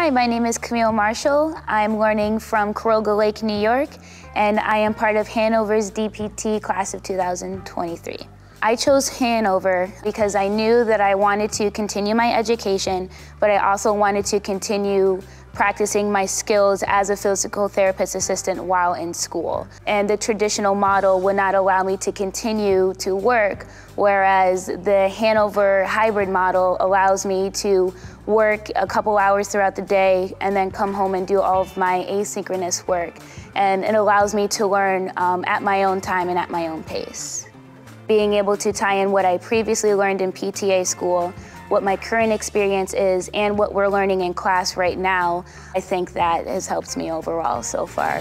Hi, my name is Camille Marshall. I'm learning from Caroga Lake, New York, and I am part of Hanover's DPT class of 2023. I chose Hanover because I knew that I wanted to continue my education, but I also wanted to continue practicing my skills as a physical therapist assistant while in school. And the traditional model would not allow me to continue to work, whereas the Hanover hybrid model allows me to work a couple hours throughout the day and then come home and do all of my asynchronous work. And it allows me to learn um, at my own time and at my own pace being able to tie in what I previously learned in PTA school, what my current experience is, and what we're learning in class right now, I think that has helped me overall so far.